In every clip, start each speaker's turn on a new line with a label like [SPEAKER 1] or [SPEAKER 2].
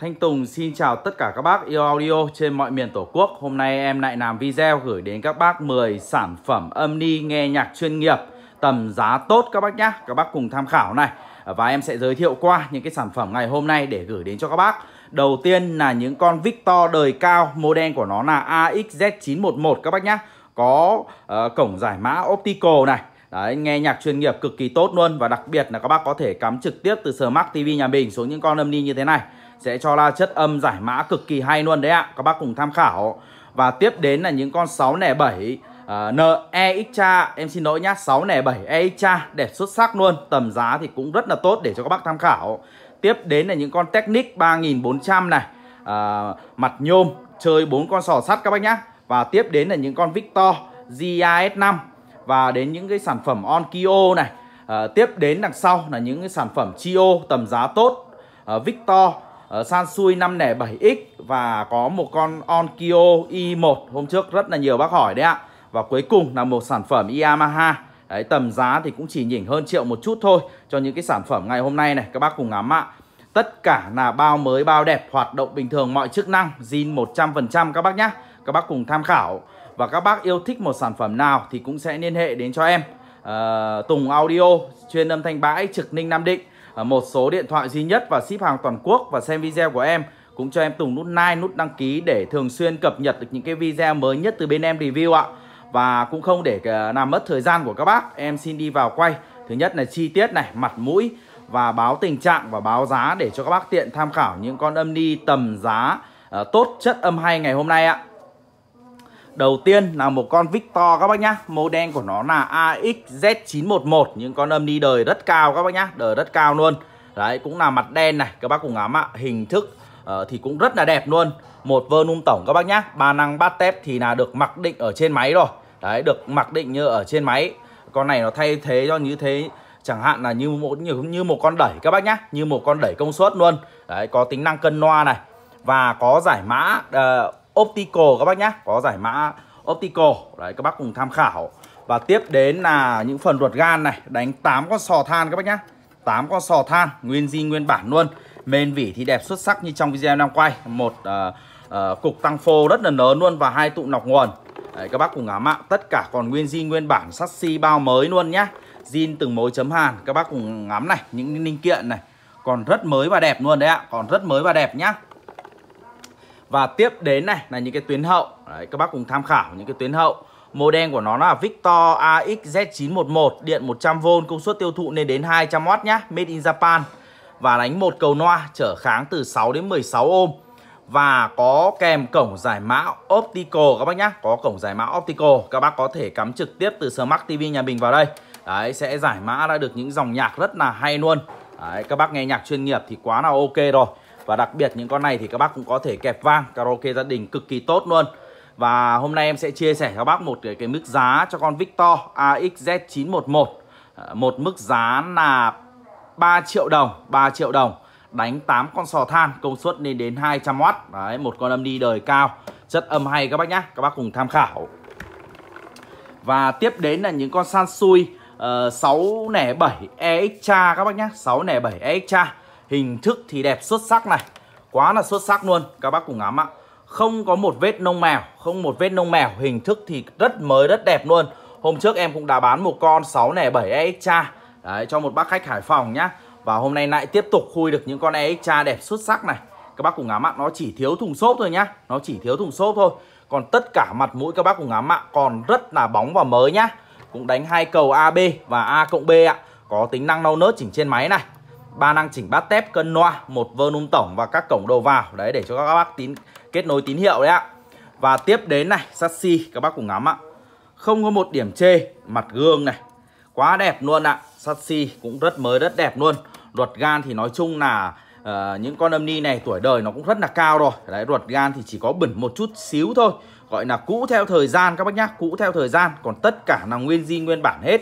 [SPEAKER 1] Thanh Tùng xin chào tất cả các bác yêu audio trên mọi miền Tổ quốc. Hôm nay em lại làm video gửi đến các bác 10 sản phẩm âm ni nghe nhạc chuyên nghiệp tầm giá tốt các bác nhé. Các bác cùng tham khảo này. Và em sẽ giới thiệu qua những cái sản phẩm ngày hôm nay để gửi đến cho các bác. Đầu tiên là những con Victor đời cao, model của nó là AXZ911 các bác nhé. Có uh, cổng giải mã optical này. Đấy, nghe nhạc chuyên nghiệp cực kỳ tốt luôn và đặc biệt là các bác có thể cắm trực tiếp từ Smart TV nhà mình xuống những con âm ni như thế này sẽ cho ra chất âm giải mã cực kỳ hay luôn đấy ạ. Các bác cùng tham khảo. Và tiếp đến là những con 6 nẻ 7 uh, à, NEXA em xin lỗi nhá 6 nẻ 7 EXA đẹp xuất sắc luôn. Tầm giá thì cũng rất là tốt để cho các bác tham khảo. Tiếp đến là những con Technic 3400 này. Uh, mặt nhôm chơi bốn con sò sắt các bác nhá. Và tiếp đến là những con Victor GIS5 và đến những cái sản phẩm Onkyo này. À, tiếp đến đằng sau là những cái sản phẩm Chio tầm giá tốt. À, Victor uh, Sansui 507X và có một con Onkyo i1 hôm trước rất là nhiều bác hỏi đấy ạ. Và cuối cùng là một sản phẩm Yamaha. Đấy, tầm giá thì cũng chỉ nhỉnh hơn triệu một chút thôi cho những cái sản phẩm ngày hôm nay này các bác cùng ngắm ạ. Tất cả là bao mới bao đẹp, hoạt động bình thường mọi chức năng, zin 100% các bác nhé. Các bác cùng tham khảo. Và các bác yêu thích một sản phẩm nào thì cũng sẽ liên hệ đến cho em. Uh, Tùng Audio, chuyên âm thanh bãi, trực Ninh Nam Định Ờ, một số điện thoại duy nhất và ship hàng toàn quốc và xem video của em cũng cho em Tùng nút like, nút đăng ký để thường xuyên cập nhật được những cái video mới nhất từ bên em review ạ. Và cũng không để ờ, làm mất thời gian của các bác, em xin đi vào quay. Thứ nhất là chi tiết này, mặt mũi và báo tình trạng và báo giá để cho các bác tiện tham khảo những con âm ni tầm giá uh, tốt chất âm hay ngày hôm nay ạ. Đầu tiên là một con Victor các bác nhá. Model của nó là AXZ911 Những con âm đi đời rất cao các bác nhá. Đời rất cao luôn. Đấy cũng là mặt đen này Các bác cùng ngắm ạ. Hình thức uh, thì cũng rất là đẹp luôn. Một vơ nung tổng các bác nhá. Ba năng bát tép thì là được mặc định ở trên máy rồi. Đấy được mặc định như ở trên máy. Con này nó thay thế cho như thế Chẳng hạn là như một như, như một con đẩy các bác nhá. Như một con đẩy công suất luôn. Đấy có tính năng cân loa này. Và có giải mã uh, optical các bác nhé có giải mã optical đấy các bác cùng tham khảo. Và tiếp đến là những phần ruột gan này đánh 8 con sò than các bác nhé 8 con sò than nguyên di nguyên bản luôn. Mên vỉ thì đẹp xuất sắc như trong video đang quay. Một uh, uh, cục tăng phô rất là lớn luôn và hai tụ nọc nguồn. Đấy, các bác cùng ngắm ạ tất cả còn nguyên di nguyên bản sắt xi bao mới luôn nhá. Zin từng mối chấm hàn các bác cùng ngắm này những linh kiện này. Còn rất mới và đẹp luôn đấy ạ còn rất mới và đẹp nhá và tiếp đến này là những cái tuyến hậu. Đấy, Các bác cùng tham khảo những cái tuyến hậu. Model của nó là Victor AXZ 911 Điện 100V công suất tiêu thụ lên đến 200W nhá Made in Japan. Và đánh một cầu noa trở kháng từ 6 đến 16 ohm Và có kèm cổng giải mã optical các bác nhá. Có cổng giải mã optical Các bác có thể cắm trực tiếp từ Smart TV nhà mình vào đây. Đấy sẽ giải mã ra được những dòng nhạc rất là hay luôn. Đấy, Các bác nghe nhạc chuyên nghiệp thì quá là ok rồi và đặc biệt những con này thì các bác cũng có thể kẹp vang karaoke gia đình cực kỳ tốt luôn. Và hôm nay em sẽ chia sẻ cho các bác một cái, cái mức giá cho con Victor AXZ911 ờ, Một mức giá là 3 triệu đồng 3 triệu đồng. Đánh 8 con sò than công suất lên đến 200W Đấy một con âm đi đời cao. Chất âm hay các bác nhá Các bác cùng tham khảo. Và tiếp đến là những con Sansui ờ, uh, 6 nẻ 7 EXA các bác nhá 6 nẻ 7 EXA Hình thức thì đẹp xuất sắc này. Quá là xuất sắc luôn Các bác cùng ngắm ạ. Không có một vết nông mèo Không một vết nông mèo. Hình thức thì rất mới rất đẹp luôn. Hôm trước em cũng đã bán một con 6 nẻ 7 extra, Đấy cho một bác khách Hải Phòng nhá. Và hôm nay lại tiếp tục khui được những con extra đẹp xuất sắc này. Các bác cùng ngắm ạ Nó chỉ thiếu thùng xốp thôi nhá. Nó chỉ thiếu thùng xốp thôi. Còn tất cả mặt mũi các bác cùng ngắm ạ Còn rất là bóng và mới nhá. Cũng đánh hai cầu AB và A cộng B ạ. Có tính năng nâu nớt chỉnh trên máy này ba năng chỉnh bát tép cân loa một vơ nung tổng và các cổng đầu vào. Đấy để cho các bác tín kết nối tín hiệu đấy ạ. Và tiếp đến này sassy các bác cùng ngắm ạ. Không có một điểm chê mặt gương này. Quá đẹp luôn ạ. Sassy cũng rất mới rất đẹp luôn. Ruột gan thì nói chung là uh, những con âm ni này tuổi đời nó cũng rất là cao rồi. Đấy ruột gan thì chỉ có bẩn một chút xíu thôi. Gọi là cũ theo thời gian các bác nhá cũ theo thời gian. Còn tất cả là nguyên di nguyên bản hết.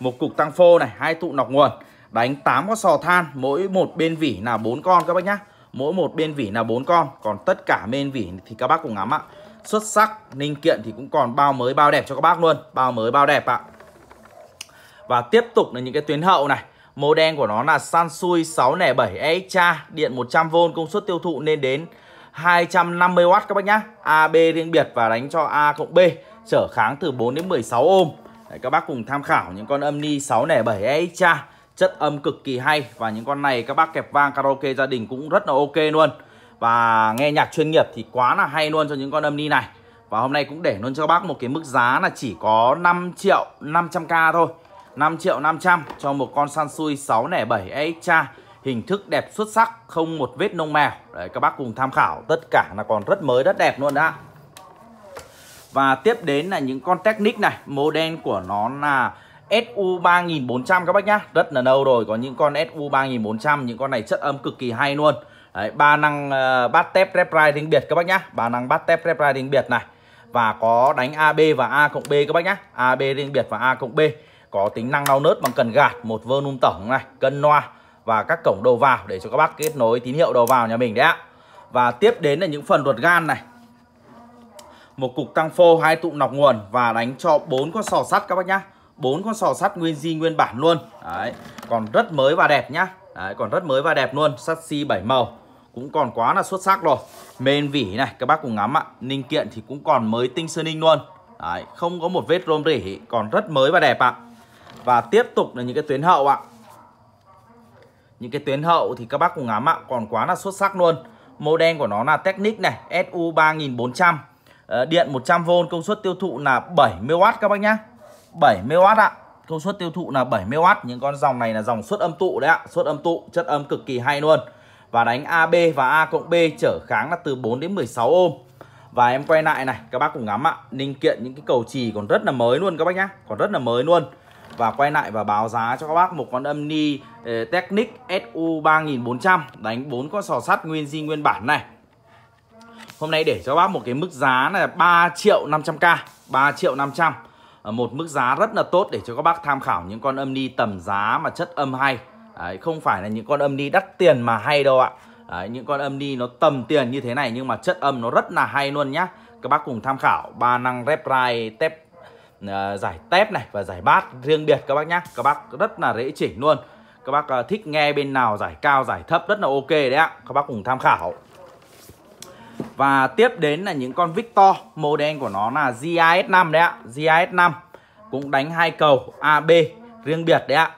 [SPEAKER 1] Một cục tăng phô này hai tụ nọc nguồn đánh 8 con sò than mỗi một bên vỉ là bốn con các bác nhá. Mỗi một bên vỉ là bốn con còn tất cả bên vỉ thì các bác cùng ngắm ạ. Xuất sắc linh kiện thì cũng còn bao mới bao đẹp cho các bác luôn bao mới bao đẹp ạ. Và tiếp tục là những cái tuyến hậu này. Model của nó là Sansui 607 Extra Điện 100V công suất tiêu thụ lên đến 250W các bác nhá. AB riêng biệt và đánh cho A cộng B Trở kháng từ 4 đến 16 ohm. Đấy, Các bác cùng tham khảo những con âm ni 607 Extra Chất âm cực kỳ hay Và những con này các bác kẹp vang karaoke gia đình cũng rất là ok luôn. Và nghe nhạc chuyên nghiệp thì quá là hay luôn cho những con âm ni này. Và hôm nay cũng để luôn cho các bác một cái mức giá là chỉ có 5 triệu 500k thôi. 5 triệu 500 cho một con Sansui 607 Extra. Hình thức đẹp xuất sắc, không một vết nông mèo. Đấy các bác cùng tham khảo Tất cả là còn rất mới, rất đẹp luôn đã Và tiếp đến là những con Technic này. Model của nó là SU 3400 các bác nhá. Rất là lâu rồi, có những con SU 3400 Những con này chất âm cực kỳ hay luôn. Đấy, ba năng uh, bát tép rep riêng biệt các bác nhá. Ba năng bát tép rep riêng biệt này. Và có đánh AB và A cộng B các bác nhá. AB riêng biệt và A cộng B. Có tính năng lau nớt bằng cần gạt một volume nung tổng này cân loa và các cổng đầu vào để cho các bác kết nối tín hiệu đầu vào nhà mình đấy ạ. Và tiếp đến là những phần ruột gan này. Một cục tăng phô hai tụ nọc nguồn và đánh cho bốn con sò sắt các bác nhá bốn con sò sắt nguyên di nguyên bản luôn. Đấy, còn rất mới và đẹp nhá. Đấy, còn rất mới và đẹp luôn, sắt xi 7 màu. Cũng còn quá là xuất sắc rồi. Mền vỉ này, các bác cùng ngắm ạ. Ninh kiện thì cũng còn mới tinh sơn ninh luôn. Đấy, không có một vết rôm rỉ, còn rất mới và đẹp ạ. Và tiếp tục là những cái tuyến hậu ạ. Những cái tuyến hậu thì các bác cùng ngắm ạ, còn quá là xuất sắc luôn. Model của nó là Technic này SU 3400 ờ, điện 100V công suất tiêu thụ là 70W các bác nhá. 70W ạ. Công suất tiêu thụ là 70W những con dòng này là dòng suất âm tụ đấy ạ. Suất âm tụ chất âm cực kỳ hay luôn. Và đánh AB và A cộng B trở kháng là từ 4 đến 16 ôm. và em quay lại này các bác cùng ngắm ạ. Linh kiện những cái cầu trì còn rất là mới luôn các bác nhá. Còn rất là mới luôn. Và quay lại và báo giá cho các bác một con âm ni eh, Technic SU 3400 đánh 4 con sò sắt nguyên di nguyên bản này. Hôm nay để cho các bác một cái mức giá là 3 triệu 500k 3 triệu 500 ờ, Ờ, một mức giá rất là tốt để cho các bác tham khảo những con âm ni tầm giá mà chất âm hay. Đấy, không phải là những con âm ni đắt tiền mà hay đâu ạ. Đấy, những con âm ni nó tầm tiền như thế này nhưng mà chất âm nó rất là hay luôn nhá. Các bác cùng tham khảo ba năng rep rai tép uh, giải tép này và giải bát riêng biệt các bác nhá. Các bác rất là dễ chỉnh luôn. Các bác uh, thích nghe bên nào giải cao giải thấp rất là ok đấy ạ. Các bác cùng tham khảo và tiếp đến là những con Victor. Model của nó là GIS 5 đấy ạ. GIS 5 cũng đánh hai cầu AB riêng biệt đấy ạ.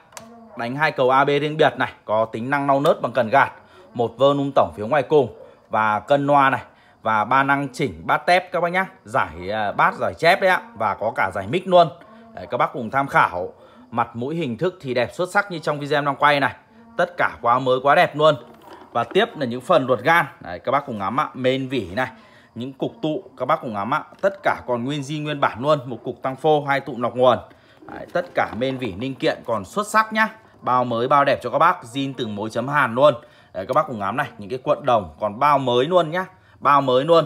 [SPEAKER 1] Đánh hai cầu AB riêng biệt này. Có tính năng lau nớt bằng cần gạt. Một vơ nung tổng phía ngoài cùng. Và cân loa này. Và ba năng chỉnh bát tép các bác nhá. Giải à, bát giải chép đấy ạ. Và có cả giải mic luôn. Đấy, các bác cùng tham khảo mặt mũi hình thức thì đẹp xuất sắc như trong video em đang quay này. Tất cả quá mới quá đẹp luôn và tiếp là những phần ruột gan. Đấy, các bác cùng ngắm ạ. Mên vỉ này. Những cục tụ các bác cùng ngắm ạ. Tất cả còn nguyên di nguyên bản luôn. Một cục tăng phô hai tụ lọc nguồn. Đấy, tất cả mên vỉ linh kiện còn xuất sắc nhá. Bao mới bao đẹp cho các bác. Zin từng mối chấm hàn luôn. Đấy, các bác cùng ngắm này. Những cái cuộn đồng còn bao mới luôn nhá. Bao mới luôn.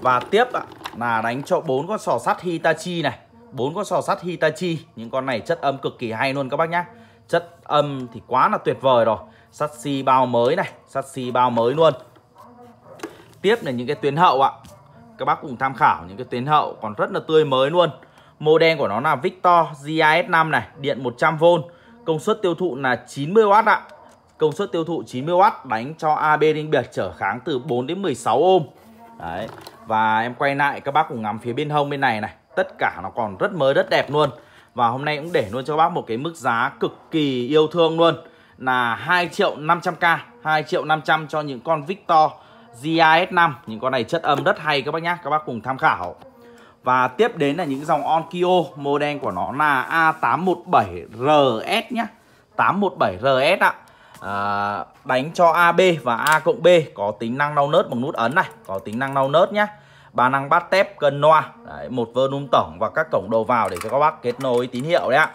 [SPEAKER 1] Và tiếp ạ là đánh cho bốn con sò sắt Hitachi này. Bốn con sò sắt Hitachi. Những con này chất âm cực kỳ hay luôn các bác nhá. Chất âm thì quá là tuyệt vời rồi sắt xi bao mới này, sắt xi bao mới luôn. Tiếp là những cái tuyến hậu ạ. Các bác cùng tham khảo những cái tuyến hậu còn rất là tươi mới luôn. Model của nó là Victor GIS 5 này, điện 100V công suất tiêu thụ là 90W ạ. Công suất tiêu thụ 90W đánh cho AB riêng biệt trở kháng từ 4 đến 16 ohm. Đấy, và em quay lại, các bác cùng ngắm phía bên hông bên này này. Tất cả nó còn rất mới, rất đẹp luôn. Và hôm nay cũng để luôn cho bác một cái mức giá cực kỳ yêu thương luôn là 2 triệu 500k 2 triệu 500 cho những con Victor GIS 5 những con này chất âm rất hay các bác nhá các bác cùng tham khảo. Và tiếp đến là những dòng Onkyo model của nó là A817RS nhá. 817RS ạ. À, đánh cho AB và A cộng B có tính năng nâu nớt bằng nút ấn này có tính năng nâu nớt nhá. Ba năng bát tép cân loa đấy, một volume tổng và các cổng đầu vào để cho các bác kết nối tín hiệu đấy ạ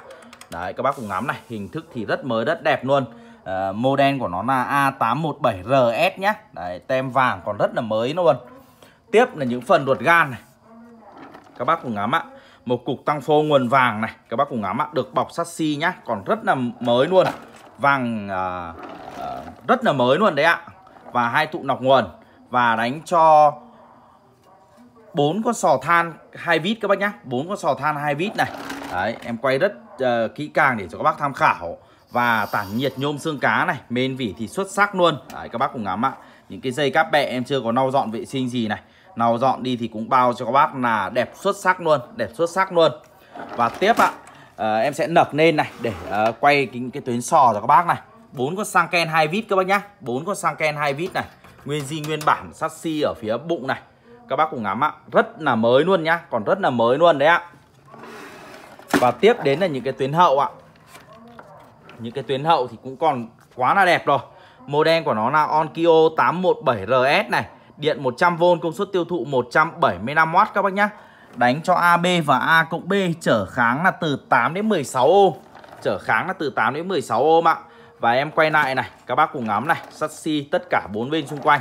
[SPEAKER 1] đấy các bác cùng ngắm này hình thức thì rất mới rất đẹp luôn. À, model của nó là A817RS nhá. Đấy tem vàng còn rất là mới luôn. Tiếp là những phần ruột gan này. Các bác cùng ngắm ạ. Một cục tăng phô nguồn vàng này các bác cùng ngắm ạ. Được bọc sắt xi nhá còn rất là mới luôn. Vàng uh, uh, rất là mới luôn đấy ạ. Và hai tụ nọc nguồn và đánh cho bốn con sò than hai vít các bác nhá. Bốn con sò than hai vít này đấy em quay rất uh, kỹ càng để cho các bác tham khảo và tản nhiệt nhôm xương cá này Mên vỉ thì xuất sắc luôn. Đấy các bác cùng ngắm ạ. Những cái dây cáp bẹ em chưa có lau dọn vệ sinh gì này. Nào dọn đi thì cũng bao cho các bác là đẹp xuất sắc luôn Đẹp xuất sắc luôn. Và tiếp ạ à, Em sẽ nập lên này để uh, quay cái, cái tuyến sò cho các bác này. Bốn con sang ken 2 vít các bác nhá. Bốn con sang ken 2 vít này. Nguyên di nguyên bản sắt xi ở phía bụng này. Các bác cùng ngắm ạ Rất là mới luôn nhá Còn rất là mới luôn đấy ạ. Và tiếp đến là những cái tuyến hậu ạ. Những cái tuyến hậu thì cũng còn quá là đẹp rồi. Model của nó là Onkyo 817RS này. Điện 100V công suất tiêu thụ 175W các bác nhá. Đánh cho AB và A cộng B trở kháng là từ 8 đến 16 ôm Trở kháng là từ 8 đến 16 ôm ạ. Và em quay lại này, Các bác cùng ngắm này, Sắt xi tất cả bốn bên xung quanh.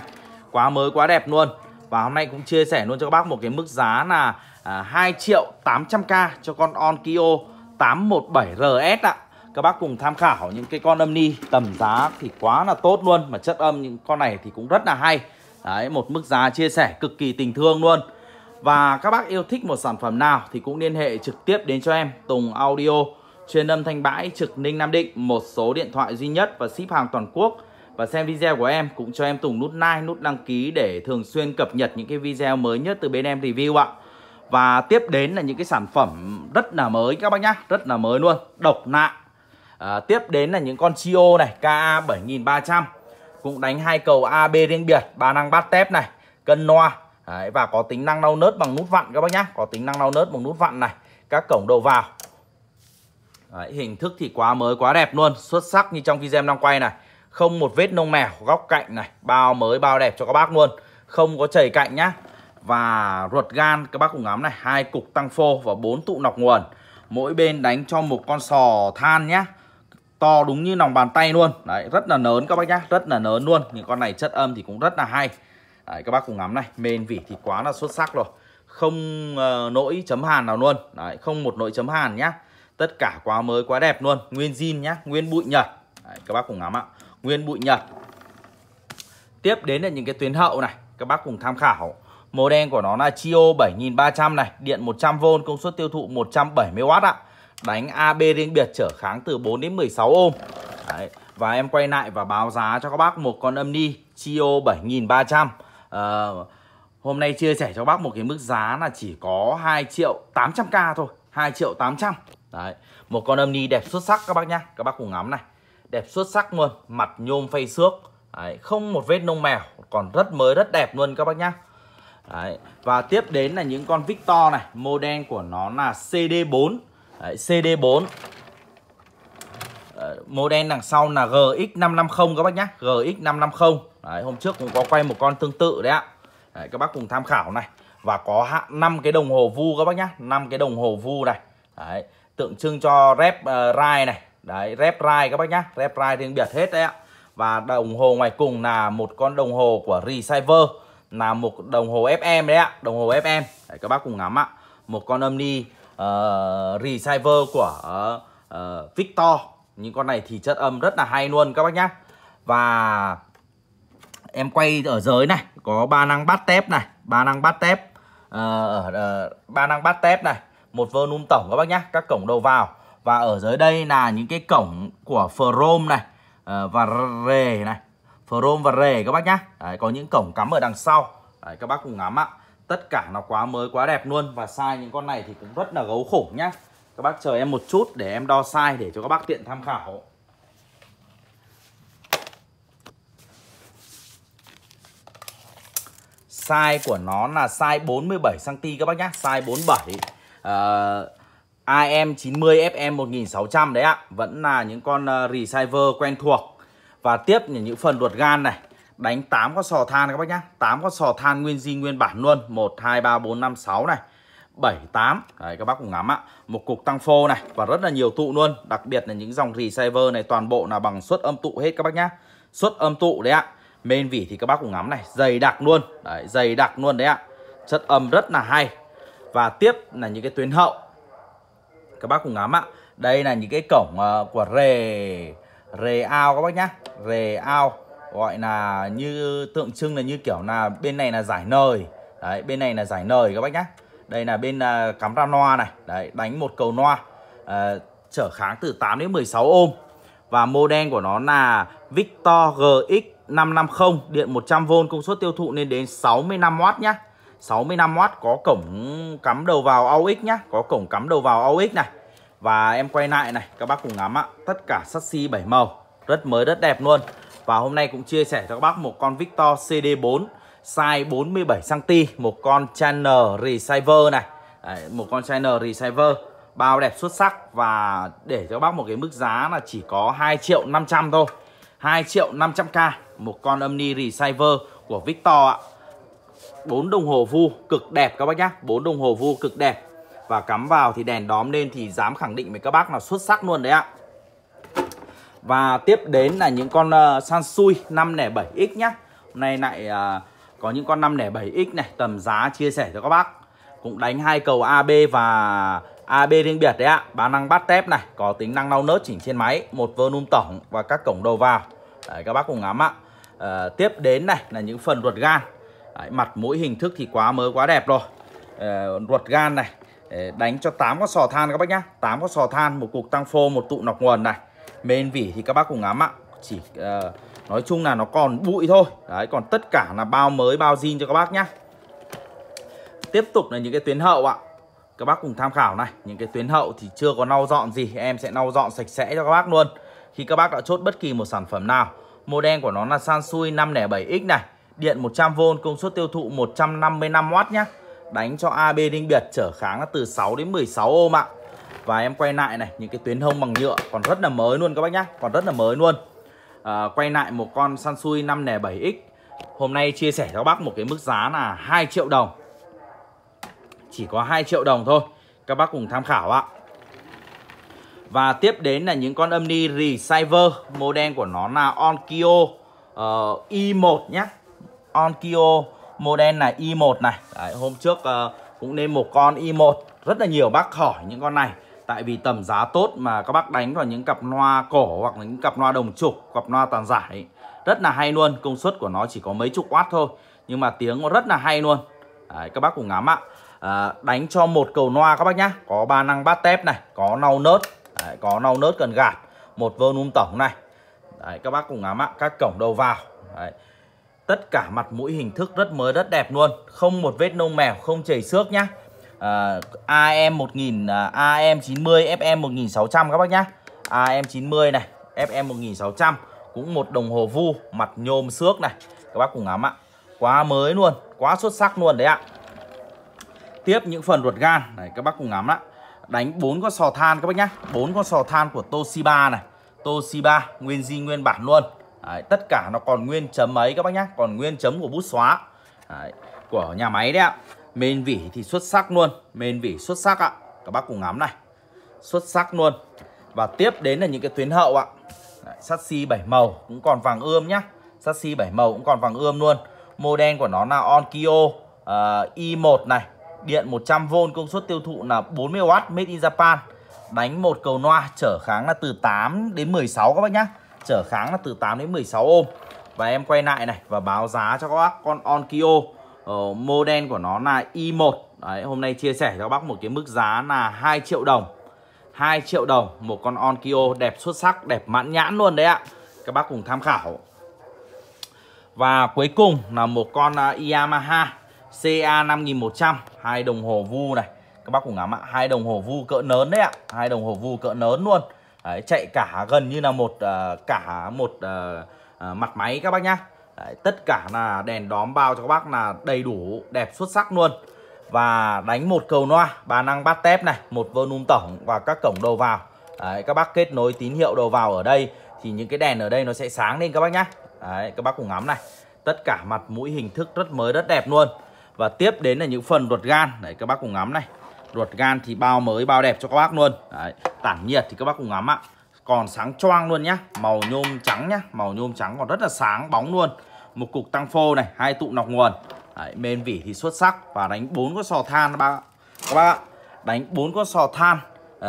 [SPEAKER 1] Quá mới, quá đẹp luôn. Và hôm nay cũng chia sẻ luôn cho các bác một cái mức giá là à, 2 triệu 800k cho con Onkyo 817RS ạ. Các bác cùng tham khảo những cái con âm ni tầm giá thì quá là tốt luôn mà chất âm những con này thì cũng rất là hay. Đấy một mức giá chia sẻ cực kỳ tình thương luôn. Và các bác yêu thích một sản phẩm nào thì cũng liên hệ trực tiếp đến cho em Tùng Audio truyền âm thanh bãi trực Ninh Nam Định một số điện thoại duy nhất và ship hàng toàn quốc. Và xem video của em cũng cho em Tùng nút like nút đăng ký để thường xuyên cập nhật những cái video mới nhất từ bên em review ạ và tiếp đến là những cái sản phẩm rất là mới các bác nhá rất là mới luôn độc nạ à, tiếp đến là những con Chio này KA 7300 cũng đánh hai cầu AB riêng biệt ba năng bát tép này cân noa. Đấy, và có tính năng lau nớt bằng nút vặn các bác nhá có tính năng lau nớt bằng nút vặn này các cổng đầu vào. Đấy, hình thức thì quá mới quá đẹp luôn xuất sắc như trong video em đang quay này. Không một vết nông mèo góc cạnh này bao mới bao đẹp cho các bác luôn. Không có chảy cạnh nhá và ruột gan các bác cùng ngắm này hai cục tăng phô và bốn tụ nọc nguồn. Mỗi bên đánh cho một con sò than nhá. To đúng như lòng bàn tay luôn. Đấy rất là lớn các bác nhá rất là lớn luôn. Những con này chất âm thì cũng rất là hay. Đấy, các bác cùng ngắm này mền vỉ thì quá là xuất sắc rồi. Không uh, nỗi chấm hàn nào luôn. Đấy không một nỗi chấm hàn nhá. Tất cả quá mới quá đẹp luôn. Nguyên zin nhá nguyên bụi nhật. Đấy, các bác cùng ngắm ạ nguyên bụi nhật. Tiếp đến là những cái tuyến hậu này các bác cùng tham khảo. Màu đen của nó là Chio 7300 này điện 100V công suất tiêu thụ 170W ạ đánh AB riêng biệt trở kháng từ 4 đến 16 ôm Đấy. và em quay lại và báo giá cho các bác một con âm ni Chio 7300 à, ờ, hôm nay chia sẻ cho các bác một cái mức giá là chỉ có 2 triệu 800k thôi 2 triệu 800 Đấy. một con âm ni đẹp xuất sắc các bác nhá các bác cùng ngắm này đẹp xuất sắc luôn mặt nhôm phay xước Đấy. không một vết nông mèo còn rất mới rất đẹp luôn các bác nhá Đấy. Và tiếp đến là những con Victor này. Model của nó là CD4 Đấy, CD4 Model đằng sau là GX550 các bác nhé GX550 Đấy, Hôm trước cũng có quay một con tương tự đấy ạ. Đấy, Các bác cùng tham khảo này. Và có 5 cái đồng hồ vu các bác nhé 5 cái đồng hồ vu này. Đấy, Tượng trưng cho rep uh, rai này. Đấy, rep rai các bác nhé Rep rai riêng biệt hết đấy ạ. Và đồng hồ ngoài cùng là một con đồng hồ của Receiver. Là một đồng hồ FM đấy ạ. Đồng hồ FM đấy, Các bác cùng ngắm ạ. Một con âm ni uh, ờ, receiver của uh, Victor. Những con này thì chất âm rất là hay luôn các bác nhá. Và em quay ở dưới này có ba năng bát tép này ba năng bát tép ờ, ở uh, ba năng bát tép này một volume tổng các bác nhá các cổng đầu vào. Và ở dưới đây là những cái cổng của From này uh, và rề này. Chrome và rề các bác nhá. Đấy, có những cổng cắm ở đằng sau. Đấy, các bác cùng ngắm ạ. Tất cả nó quá mới quá đẹp luôn. Và size những con này thì cũng rất là gấu khủng nhá. Các bác chờ em một chút để em đo size để cho các bác tiện tham khảo. Size của nó là size 47cm các bác nhá. Size 47 uh, AM90 FM 1600 đấy ạ. Vẫn là những con ờ, uh, receiver quen thuộc. Và tiếp là những phần ruột gan này. Đánh 8 con sò than các bác nhá. 8 con sò than nguyên di nguyên bản luôn. 1, 2, 3, 4, 5, 6 này. 7, 8 Đấy các bác cùng ngắm ạ. Một cục tăng phô này. Và rất là nhiều tụ luôn. Đặc biệt là những dòng receiver này Toàn bộ là bằng suất âm tụ hết các bác nhá. Suất âm tụ đấy ạ. Mên vỉ thì các bác cùng ngắm này. Dày đặc luôn. Đấy dày đặc luôn đấy ạ. Chất âm rất là hay. Và tiếp là những cái tuyến hậu. Các bác cùng ngắm ạ. Đây là những cái cổng uh, của rề. Rề ao các bác nhá. Rề ao gọi là như tượng trưng là như kiểu là bên này là giải nời. Đấy bên này là giải nời các bác nhá. Đây là bên uh, cắm ra noa này. Đấy đánh một cầu noa. À, uh, trở kháng từ 8 đến 16 ôm. Và model của nó là Victor GX 550 điện 100V công suất tiêu thụ lên đến 65W nhá. 65W có cổng cắm đầu vào AUX nhá. Có cổng cắm đầu vào AUX này và em quay lại này các bác cùng ngắm ạ. Tất cả sắt xi 7 màu rất mới rất đẹp luôn. Và hôm nay cũng chia sẻ cho các bác một con Victor CD4 size 47cm một con channel receiver này. Đấy, một con channel receiver bao đẹp xuất sắc. Và để cho các bác một cái mức giá là chỉ có 2 triệu 500 thôi. 2 triệu 500k một con Omni ni receiver của Victor ạ. 4 đồng hồ vu cực đẹp các bác nhá. 4 đồng hồ vu cực đẹp và cắm vào thì đèn đóm lên thì dám khẳng định với các bác là xuất sắc luôn đấy ạ. Và tiếp đến là những con uh, Sansui 507X nhá. Hôm nay lại uh, có những con 507X này tầm giá chia sẻ cho các bác. Cũng đánh hai cầu AB và AB riêng biệt đấy ạ. Bán năng bắt tép này có tính năng lau nớt chỉnh trên máy một volume tổng và các cổng đầu vào. Đấy, các bác cùng ngắm ạ. À, tiếp đến này là những phần ruột gan. Đấy, mặt mũi hình thức thì quá mới quá đẹp rồi. À, ruột gan này đánh cho 8 con sò than các bác nhá. 8 con sò than một cục tăng phô một tụ nọc nguồn này. Men vỉ thì các bác cùng ngắm ạ. Chỉ uh, nói chung là nó còn bụi thôi. Đấy còn tất cả là bao mới bao zin cho các bác nhá. Tiếp tục là những cái tuyến hậu ạ. Các bác cùng tham khảo này. Những cái tuyến hậu thì chưa có lau dọn gì. Em sẽ lau dọn sạch sẽ cho các bác luôn. Khi các bác đã chốt bất kỳ một sản phẩm nào model của nó là Sansui 507X này. Điện 100V công suất tiêu thụ 155W nhá đánh cho AB Ninh biệt trở kháng là từ 6 đến 16 ôm ạ. Và em quay lại này những cái tuyến hông bằng nhựa còn rất là mới luôn các bác nhá còn rất là mới luôn. À, quay lại một con Sansui 507X hôm nay chia sẻ cho các bác một cái mức giá là 2 triệu đồng. Chỉ có 2 triệu đồng thôi các bác cùng tham khảo ạ. Và tiếp đến là những con âm ni receiver model của nó là Onkyo uh, i1 nhé Onkyo model là i1 này. Đấy, hôm trước uh, cũng nên một con i1 rất là nhiều bác hỏi những con này. Tại vì tầm giá tốt mà các bác đánh vào những cặp loa cổ hoặc là những cặp loa đồng trục cặp loa toàn giải rất là hay luôn. Công suất của nó chỉ có mấy chục watt thôi nhưng mà tiếng nó rất là hay luôn. Đấy, các bác cùng ngắm ạ. À, đánh cho một cầu loa các bác nhá. Có ba năng bát tép này có nâu nớt. Đấy, có nâu nớt cần gạt một volume tổng này. Đấy, các bác cùng ngắm ạ. Các cổng đầu vào. Đấy tất cả mặt mũi hình thức rất mới rất đẹp luôn. Không một vết nông mèo không chảy xước nhá. À, AM 1000 AM 90 FM 1600 các bác nhá. AM 90 này FM 1600 cũng một đồng hồ vu mặt nhôm xước này. Các bác cùng ngắm ạ. Quá mới luôn quá xuất sắc luôn đấy ạ. Tiếp những phần ruột gan. Này các bác cùng ngắm ạ. Đánh bốn con sò than các bác nhá. Bốn con sò than của Toshiba này. Toshiba nguyên di nguyên bản luôn đấy, tất cả nó còn nguyên chấm ấy các bác nhá còn nguyên chấm của bút xóa. Đấy, của nhà máy đấy ạ. Mên vỉ thì xuất sắc luôn Mên vỉ xuất sắc ạ. Các bác cùng ngắm này. Xuất sắc luôn. Và tiếp đến là những cái tuyến hậu ạ. Đấy, Sắt xi 7 màu cũng còn vàng ươm nhá. Sắt xi 7 màu cũng còn vàng ươm luôn. Model của nó là Onkyo uh, ờ, i1 này. Điện 100V công suất tiêu thụ là 40W Made in Japan. Đánh một cầu loa trở kháng là từ 8 đến 16 các bác nhá. Trở kháng là từ 8 đến 16 ôm. Và em quay lại này và báo giá cho các bác con Onkyo. Uh, model của nó là i1 Đấy, hôm nay chia sẻ cho các bác một cái mức giá là 2 triệu đồng. 2 triệu đồng một con Onkyo đẹp xuất sắc đẹp mãn nhãn luôn đấy ạ. Các bác cùng tham khảo. Và cuối cùng là một con uh, Yamaha CA 5100 hai đồng hồ vu này. Các bác cùng ngắm ạ hai đồng hồ vu cỡ lớn đấy ạ hai đồng hồ vu cỡ lớn luôn đấy, chạy cả gần như là một uh, cả một uh, uh, mặt máy các bác nhá. Đấy, tất cả là đèn đóm bao cho các bác là đầy đủ đẹp xuất sắc luôn. Và đánh một cầu loa ba năng bát tép này một volume tổng và các cổng đầu vào. Đấy, các bác kết nối tín hiệu đầu vào ở đây thì những cái đèn ở đây nó sẽ sáng lên các bác nhá. Đấy, các bác cùng ngắm này. Tất cả mặt mũi hình thức rất mới rất đẹp luôn. Và tiếp đến là những phần ruột gan. Đấy, các bác cùng ngắm này ruột gan thì bao mới bao đẹp cho các bác luôn. Đấy, tản nhiệt thì các bác cùng ngắm ạ. Còn sáng choang luôn nhá màu nhôm trắng nhá màu nhôm trắng còn rất là sáng bóng luôn. Một cục tăng phô này hai tụ nọc nguồn. Đấy, mên vỉ thì xuất sắc và đánh bốn con sò than ba các bác ạ đánh bốn con sò than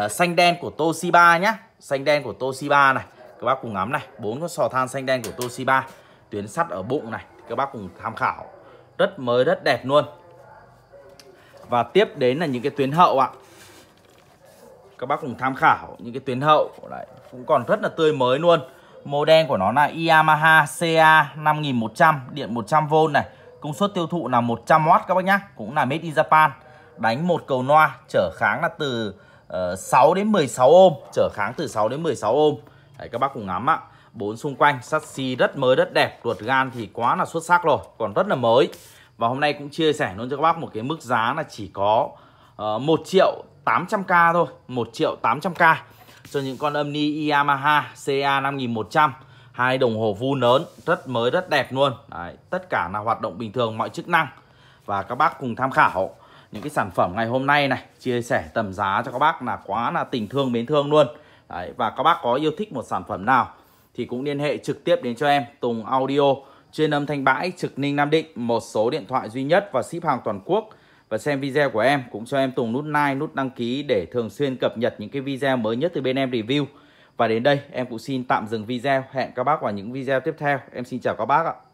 [SPEAKER 1] uh, xanh đen của Toshiba nhá xanh đen của Toshiba này. Các bác cùng ngắm này bốn con sò than xanh đen của Toshiba. Tuyến sắt ở bụng này các bác cùng tham khảo. Rất mới rất đẹp luôn và tiếp đến là những cái tuyến hậu ạ. Các bác cùng tham khảo những cái tuyến hậu. Đấy cũng còn rất là tươi mới luôn. Model của nó là Yamaha CA 5100 điện 100V này. Công suất tiêu thụ là 100W các bác nhá cũng là made in Japan. Đánh một cầu loa trở kháng là từ ờ, uh, 6 đến 16 ôm trở kháng từ 6 đến 16 ôm đấy, các bác cùng ngắm ạ. Bốn xung quanh sắt xi rất mới rất đẹp. Ruột gan thì quá là xuất sắc rồi còn rất là mới và hôm nay cũng chia sẻ luôn cho các bác một cái mức giá là chỉ có ờ, uh, 1 triệu 800k thôi 1 triệu 800k cho những con âm ni Yamaha CA 5100 hai đồng hồ vu lớn rất mới rất đẹp luôn. Đấy, tất cả là hoạt động bình thường mọi chức năng. Và các bác cùng tham khảo những cái sản phẩm ngày hôm nay này chia sẻ tầm giá cho các bác là quá là tình thương mến thương luôn. Đấy, và các bác có yêu thích một sản phẩm nào thì cũng liên hệ trực tiếp đến cho em Tùng Audio trên âm thanh bãi, trực Ninh Nam Định, một số điện thoại duy nhất và ship hàng toàn quốc. Và xem video của em, cũng cho em Tùng nút like, nút đăng ký để thường xuyên cập nhật những cái video mới nhất từ bên em review. Và đến đây, em cũng xin tạm dừng video. Hẹn các bác vào những video tiếp theo. Em xin chào các bác ạ.